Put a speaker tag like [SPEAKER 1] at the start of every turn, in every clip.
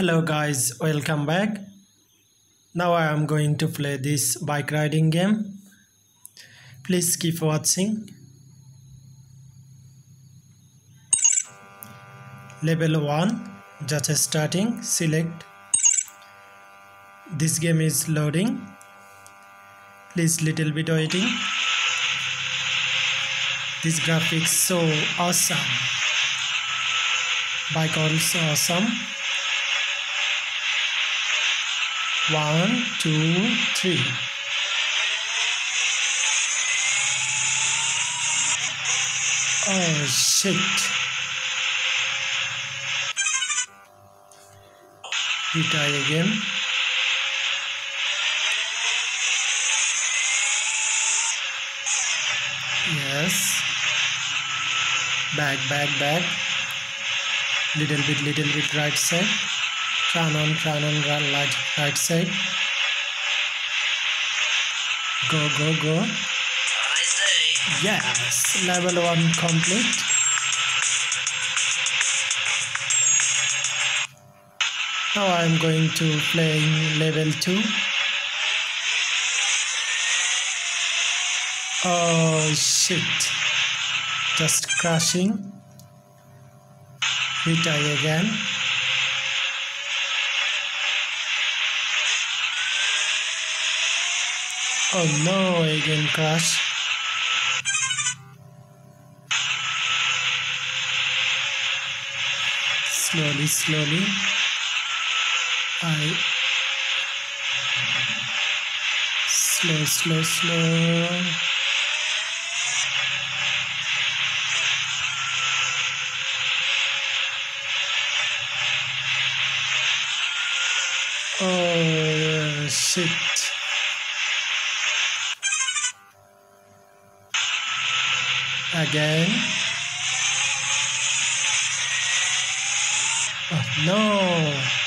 [SPEAKER 1] hello guys. Welcome back. Now i am going to play this bike riding game. Please keep watching. Level 1 just starting. Select. This game is loading. Please little bit waiting. This graphics so awesome. Bike also awesome one, two, three. Oh shit. Retry again. Yes. Back, back, back. Little bit, little bit right side turn on turn on right, right side. Go go go. Yes level 1 complete. Now I'm going to playing level 2 oh shit. Just crashing. Retry again Oh no, again crash. Slowly, slowly. I slow, slow, slow. Oh shit. Again. Oh, no.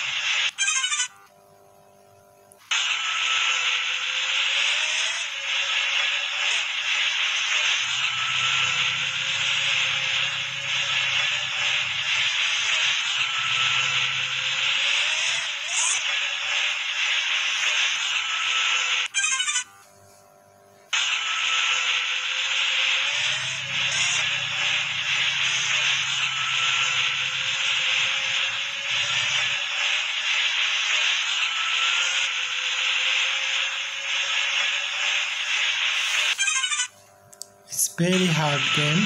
[SPEAKER 1] Very hard game.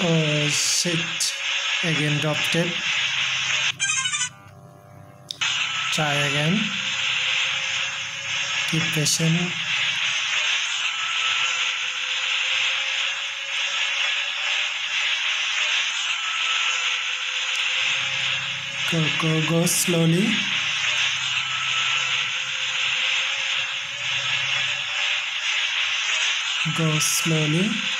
[SPEAKER 1] Uh, oh shit again drop it. Try again. Keep patient go go go slowly. Go slowly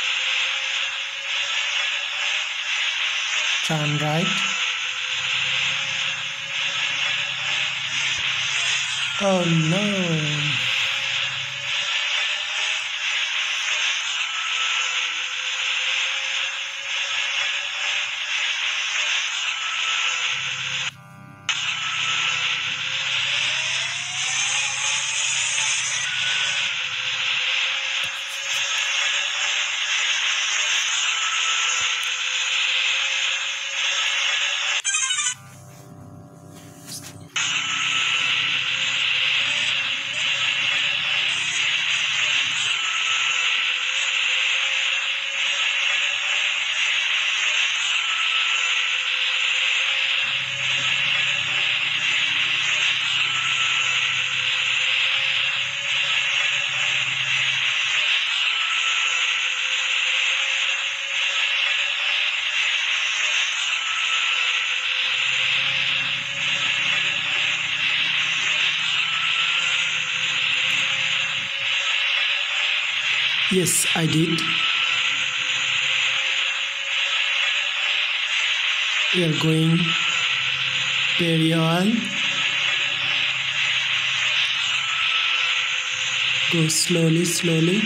[SPEAKER 1] turn right? Oh no Yes, I did. We are going very well. Go slowly, slowly.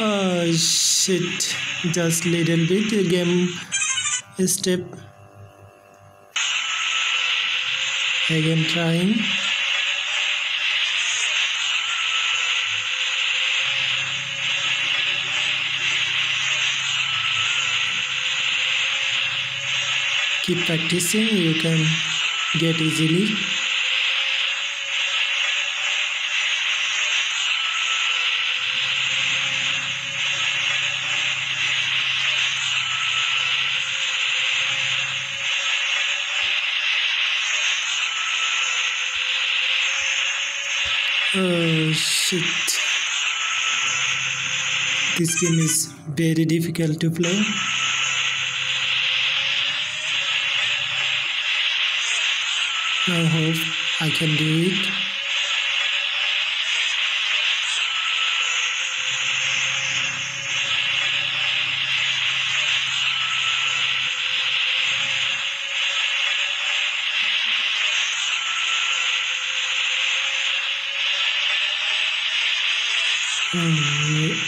[SPEAKER 1] Oh shit, just little bit game step again trying. Keep practicing. You can get easily Oh shit. This game is very difficult to play. I hope I can do it.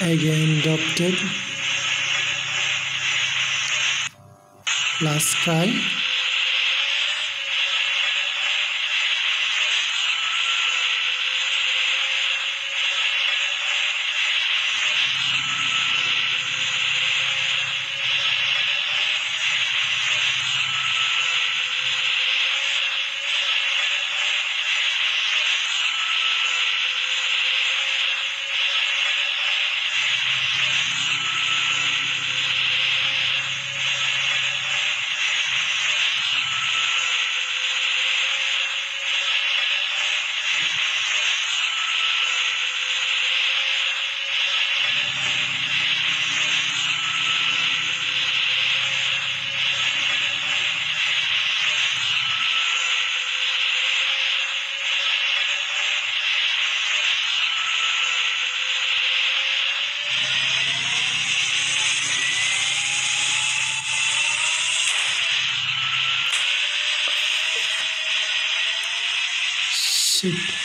[SPEAKER 1] Again adopted. Last try. Shit.